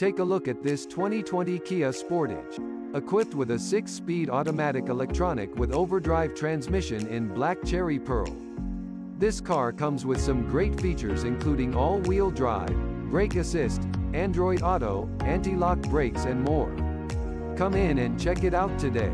Take a look at this 2020 Kia Sportage. Equipped with a 6-speed automatic electronic with overdrive transmission in black cherry pearl. This car comes with some great features including all-wheel drive, brake assist, Android Auto, anti-lock brakes and more. Come in and check it out today.